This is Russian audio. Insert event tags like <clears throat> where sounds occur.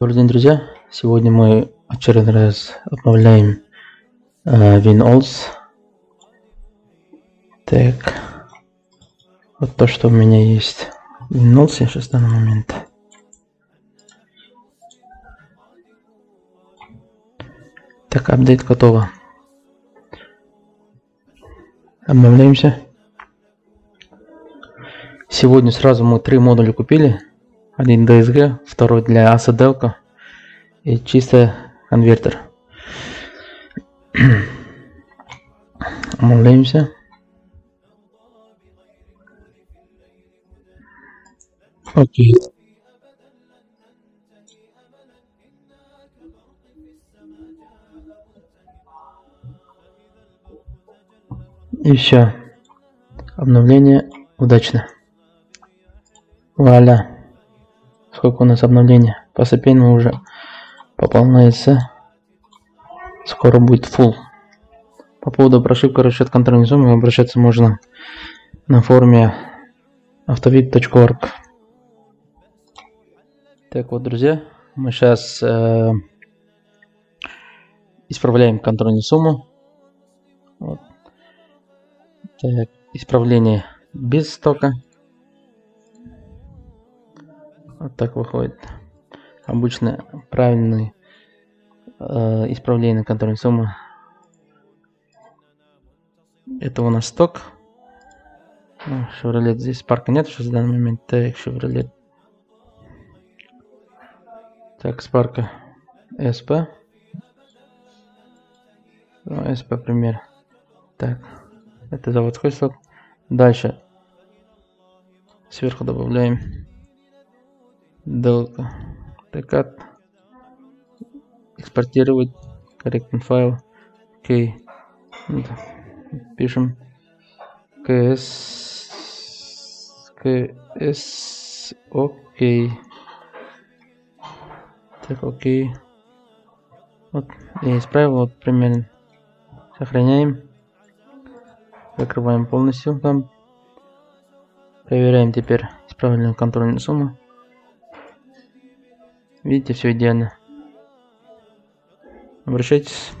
Добрый день, друзья! Сегодня мы очередной раз обновляем э, WinOls. Так, вот то, что у меня есть в WinOls сейчас в данный момент. Так, апдейт готово. Обновляемся. Сегодня сразу мы три модуля купили. Один DSG, второй для ASA и чисто конвертер. <clears throat> Обновляемся. Окей. И все. Обновление удачно. Вуаля. Сколько у нас обновлений. Постепенно уже пополняется. Скоро будет full. По поводу прошивки расчет контрольной суммы обращаться можно на форуме автовид.орг. Так вот, друзья, мы сейчас э, исправляем контрольную сумму. Вот. Так, исправление без стока. Вот так выходит. Обычно правильный э, исправление контрольной суммы. Это у нас сток. Ну, Chevrolet здесь парка нет сейчас в данный момент. Так, Chevrolet. Так, спарка SP. Ну, SP пример. Так, это заводской сток. Дальше. Сверху добавляем Delta. Текат. Экспортировать. Корректный файл. Окей. Пишем. КС. КС. Окей. Так, окей. Вот, я исправил, вот примерно. Сохраняем. Закрываем полностью там. Проверяем теперь исправленную контрольную сумму. Видите, все идеально. Обращайтесь.